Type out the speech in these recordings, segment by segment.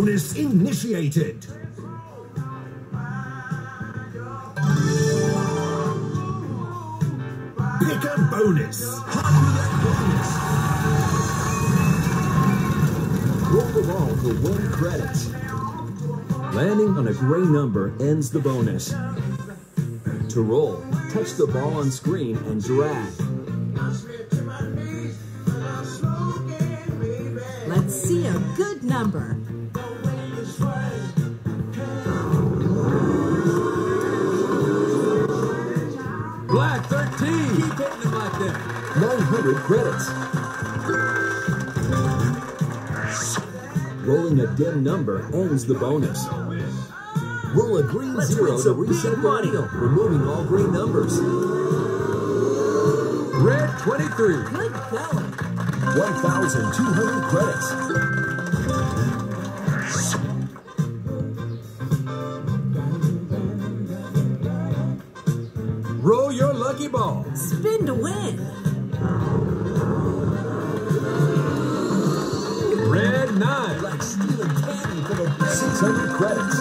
bonus initiated. Pick a bonus. Roll the ball for one credit. Landing on a gray number ends the bonus. To roll, touch the ball on screen and drag. Let's see a good number. Black 13. Keep hitting them like that. 900 credits. Rolling a dim number ends the bonus. Roll a green Let's zero to reset the money. wheel, removing all green numbers. Red 23. Good going. 1,200 credits. 600 credits.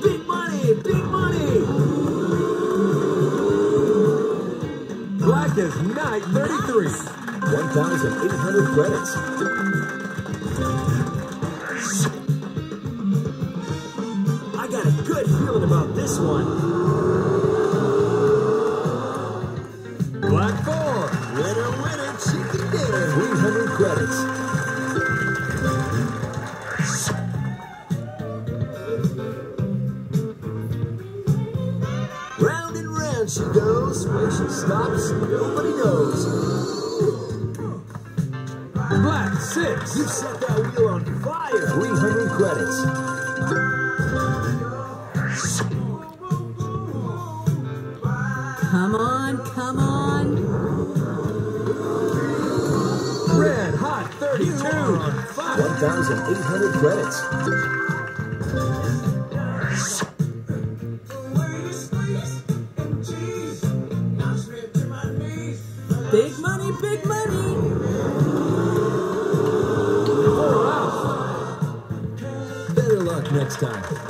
Big money, big money. Black as night 33. 1,800 credits. I got a good feeling about this one. She goes. Where she stops, nobody knows. Black 6. You set that wheel on fire. 300 credits. Come on, come on. Red hot 32. 1,800 credits. Big money, big money. Better luck next time.